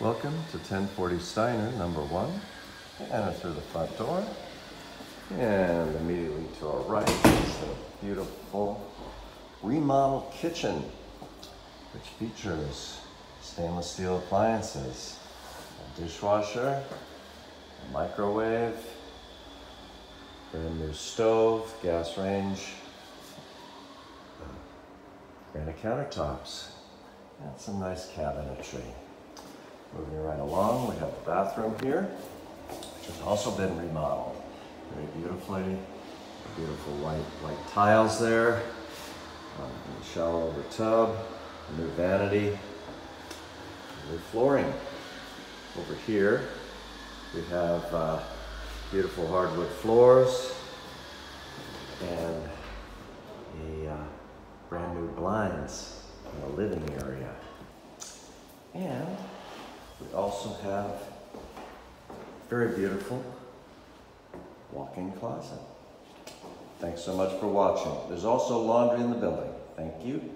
Welcome to 1040 Steiner, number one. Enter through the front door. And immediately to our right is a beautiful remodeled kitchen, which features stainless steel appliances, a dishwasher, a microwave, brand new stove, gas range, uh, granite countertops, and some nice cabinetry. Moving right along, we have the bathroom here, which has also been remodeled very beautifully. Beautiful white white tiles there. Um, shower over tub, new vanity, new flooring. Over here, we have uh, beautiful hardwood floors and a uh, brand new blinds in the living area. And we also have very beautiful walk-in closet. Thanks so much for watching. There's also laundry in the building. Thank you.